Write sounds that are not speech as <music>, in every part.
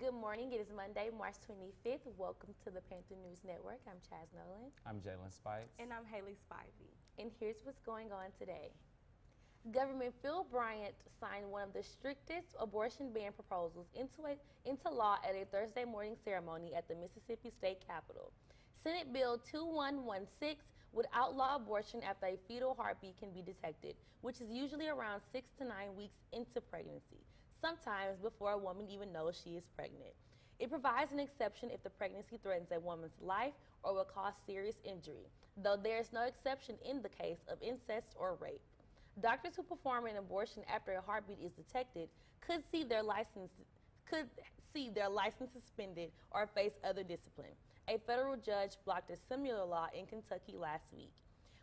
Good morning. It is Monday, March 25th. Welcome to the Panther News Network. I'm Chaz Nolan. I'm Jalen Spikes. And I'm Haley Spivey. And here's what's going on today. Governor Phil Bryant signed one of the strictest abortion ban proposals into, a, into law at a Thursday morning ceremony at the Mississippi State Capitol. Senate Bill 2116 would outlaw abortion after a fetal heartbeat can be detected, which is usually around six to nine weeks into pregnancy sometimes before a woman even knows she is pregnant. It provides an exception if the pregnancy threatens a woman's life or will cause serious injury, though there is no exception in the case of incest or rape. Doctors who perform an abortion after a heartbeat is detected could see their license could see their license suspended or face other discipline. A federal judge blocked a similar law in Kentucky last week.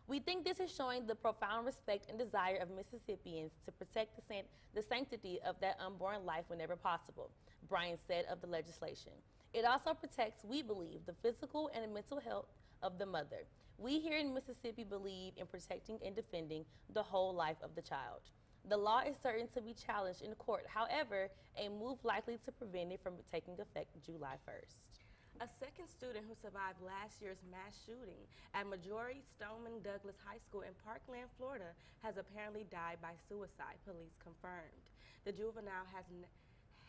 We think this is showing the profound respect and desire of Mississippians to protect the, the sanctity of that unborn life whenever possible, Bryant said of the legislation. It also protects, we believe, the physical and mental health of the mother. We here in Mississippi believe in protecting and defending the whole life of the child. The law is certain to be challenged in court. However, a move likely to prevent it from taking effect July 1st. A second student who survived last year's mass shooting at Marjory Stoneman Douglas High School in Parkland, Florida, has apparently died by suicide, police confirmed. The juvenile has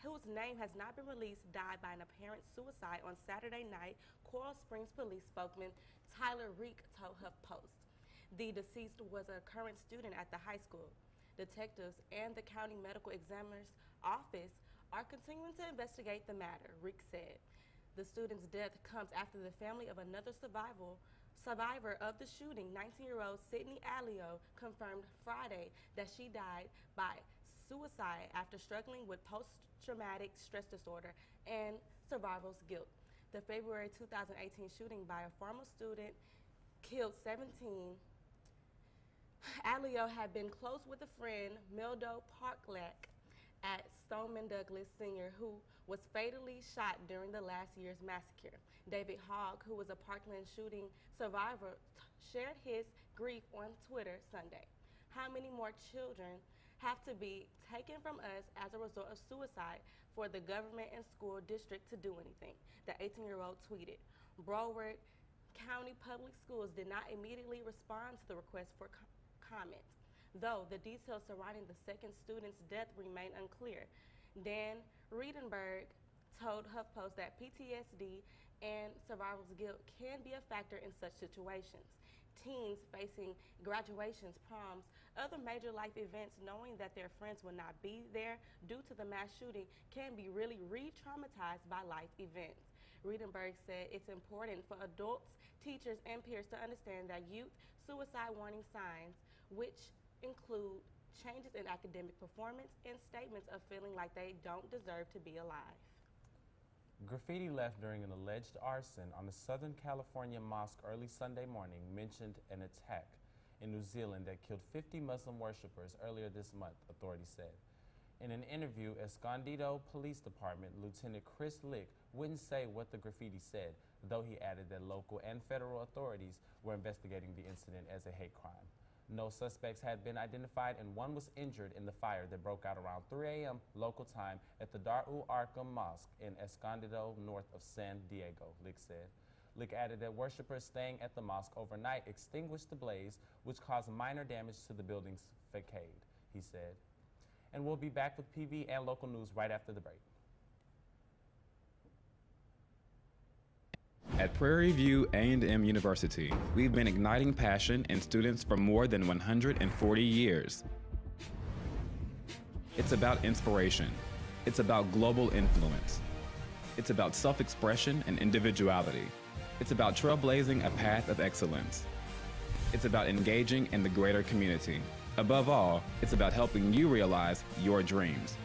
whose name has not been released, died by an apparent suicide on Saturday night, Coral Springs police spokesman Tyler Reik told HuffPost. The deceased was a current student at the high school. Detectives and the county medical examiner's office are continuing to investigate the matter, Reek said. The student's death comes after the family of another survival, survivor of the shooting, 19-year-old Sydney Aiello, confirmed Friday that she died by suicide after struggling with post-traumatic stress disorder and survival's guilt. The February 2018 shooting by a former student killed 17. Aiello had been close with a friend, Meadow Pollack, at Stoneman Douglas Sr., who was fatally shot during the last year's massacre. David Hogg, who was a Parkland shooting survivor, shared his grief on Twitter Sunday. How many more children have to be taken from us as a result of suicide for the government and school district to do anything? The 18-year-old tweeted. Broward County Public Schools did not immediately respond to the request for co comment though the details surrounding the second student's death remain unclear. Dan Reidenberg told HuffPost that PTSD and survivor's guilt can be a factor in such situations. Teens facing graduations, proms, other major life events, knowing that their friends will not be there due to the mass shooting, can be really re-traumatized by life events. Reidenberg said it's important for adults, teachers, and peers to understand that youth suicide warning signs, which include changes in academic performance and statements of feeling like they don't deserve to be alive. Graffiti left during an alleged arson on the Southern California mosque early Sunday morning mentioned an attack in New Zealand that killed 50 Muslim worshippers earlier this month, authorities said. In an interview, Escondido Police Department Lieutenant Chris Lick wouldn't say what the graffiti said, though he added that local and federal authorities were investigating the incident as a hate crime. No suspects had been identified and one was injured in the fire that broke out around 3 a.m. local time at the Darul Arqam Mosque in Escondido, north of San Diego, Lick said. Lick added that worshippers staying at the mosque overnight extinguished the blaze, which caused minor damage to the building's facade, he said. And we'll be back with PV and local news right after the break. At Prairie View A&M University, we've been igniting passion in students for more than 140 years. It's about inspiration. It's about global influence. It's about self-expression and individuality. It's about trailblazing a path of excellence. It's about engaging in the greater community. Above all, it's about helping you realize your dreams.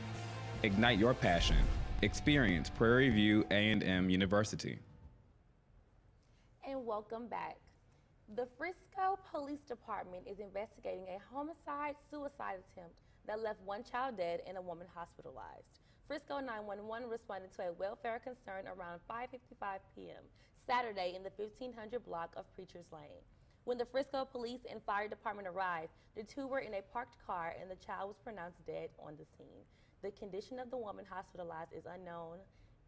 Ignite your passion. Experience Prairie View A&M University welcome back. The Frisco Police Department is investigating a homicide suicide attempt that left one child dead and a woman hospitalized. Frisco 911 responded to a welfare concern around 5.55 p.m. Saturday in the 1500 block of Preachers Lane. When the Frisco Police and Fire Department arrived, the two were in a parked car and the child was pronounced dead on the scene. The condition of the woman hospitalized is unknown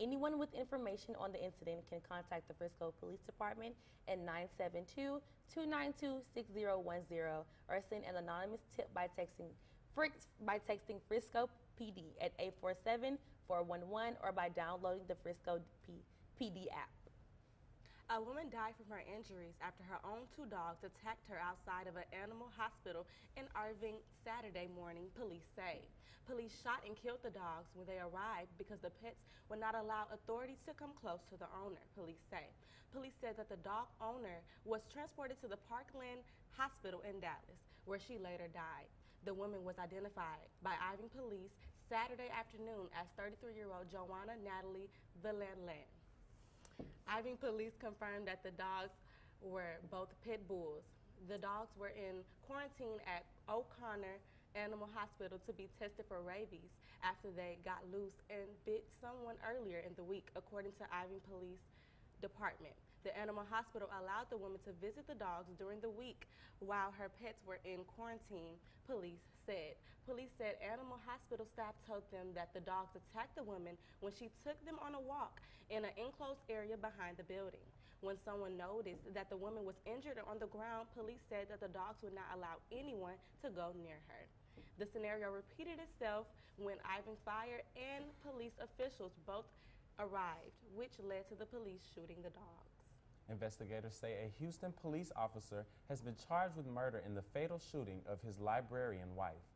Anyone with information on the incident can contact the Frisco Police Department at 972-292-6010 or send an anonymous tip by texting by texting Frisco PD at 847-411 or by downloading the Frisco P- PD app. A woman died from her injuries after her own two dogs attacked her outside of an animal hospital in Irving Saturday morning, police say. Police shot and killed the dogs when they arrived because the pets would not allow authorities to come close to the owner, police say. Police said that the dog owner was transported to the Parkland Hospital in Dallas, where she later died. The woman was identified by Irving police Saturday afternoon as 33-year-old Joanna Natalie Villanlan. Irving police confirmed that the dogs were both pit bulls. The dogs were in quarantine at O'Connor Animal Hospital to be tested for rabies after they got loose and bit someone earlier in the week, according to Irving Police Department. The animal hospital allowed the woman to visit the dogs during the week while her pets were in quarantine, police said. Police said animal hospital staff told them that the dogs attacked the woman when she took them on a walk in an enclosed area behind the building. When someone noticed that the woman was injured on the ground, police said that the dogs would not allow anyone to go near her. The scenario repeated itself when Irving Fire and police officials both arrived, which led to the police shooting the dogs. Investigators say a Houston police officer has been charged with murder in the fatal shooting of his librarian wife.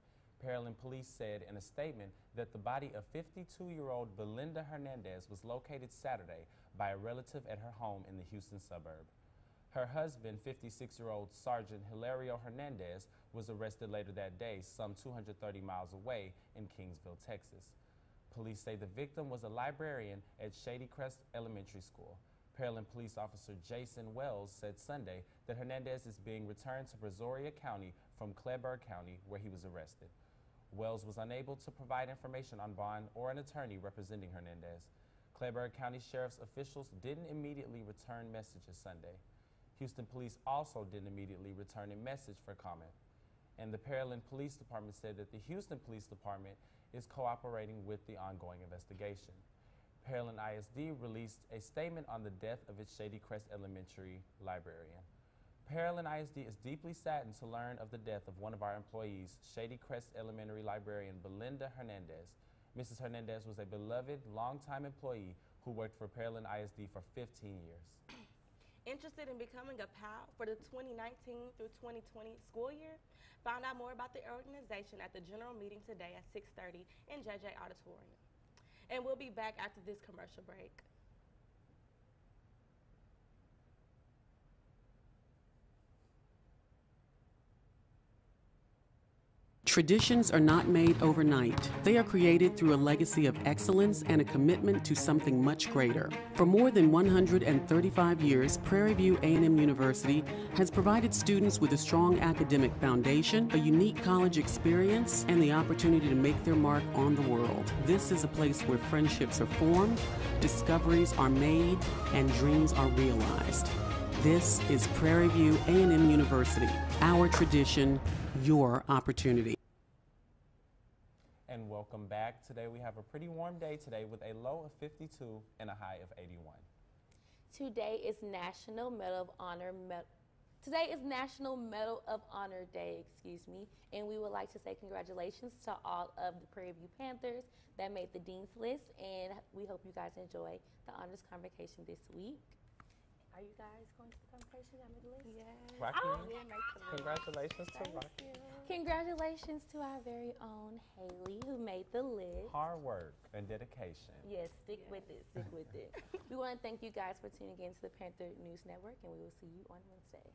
Pearland police said in a statement that the body of 52-year-old Belinda Hernandez was located Saturday by a relative at her home in the Houston suburb. Her husband, 56-year-old Sergeant Hilario Hernandez, was arrested later that day, some 230 miles away in Kingsville, Texas. Police say the victim was a librarian at Shady Crest Elementary School. Pearland Police Officer Jason Wells said Sunday that Hernandez is being returned to Brazoria County from Kleberg County, where he was arrested. Wells was unable to provide information on bond or an attorney representing Hernandez. Kleberg County Sheriff's officials didn't immediately return messages Sunday. Houston Police also didn't immediately return a message for comment. And the Pearland Police Department said that the Houston Police Department is cooperating with the ongoing investigation. Pearland ISD released a statement on the death of its Shady Crest Elementary librarian. Pearland ISD is deeply saddened to learn of the death of one of our employees, Shady Crest Elementary librarian Belinda Hernandez. Mrs. Hernandez was a beloved, longtime employee who worked for Pearland ISD for 15 years. Interested in becoming a PAL for the 2019 through 2020 school year? Find out more about the organization at the general meeting today at 6:30 in JJ Auditorium. And we'll be back after this commercial break. Traditions are not made overnight. They are created through a legacy of excellence and a commitment to something much greater. For more than 135 years, Prairie View A&M University has provided students with a strong academic foundation, a unique college experience, and the opportunity to make their mark on the world. This is a place where friendships are formed, discoveries are made, and dreams are realized. This is Prairie View A&M University, our tradition, your opportunity. And welcome back. Today we have a pretty warm day today with a low of 52 and a high of 81. Today is National Medal of Honor. Today is National Medal of Honor Day, excuse me, and we would like to say congratulations to all of the Prairie View Panthers that made the Dean's List, and we hope you guys enjoy the honors convocation this week. Are you guys going to the convocation? Y'all made the list? Yes. Rocky, Oh. congratulations to Rocky. Congratulations to our very own Haley who made the list. Hard work and dedication. Yes, stick with it, stick with it. <laughs> we want to thank you guys for tuning in to the Panther News Network, and we will see you on Wednesday.